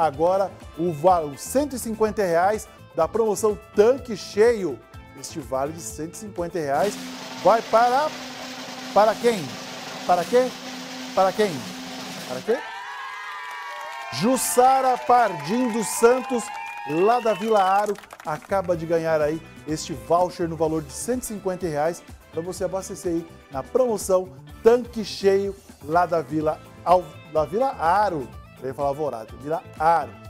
agora o vale 150 reais da promoção Tanque Cheio. Este vale de 150 reais vai para para quem? Para quê? Para quem? Para quê? Jussara Pardim dos Santos, lá da Vila Aro, acaba de ganhar aí este voucher no valor de 150 reais para você abastecer aí na promoção Tanque Cheio lá da Vila, da Vila Aro. Eu ia falar Alvorada, Vila Aro.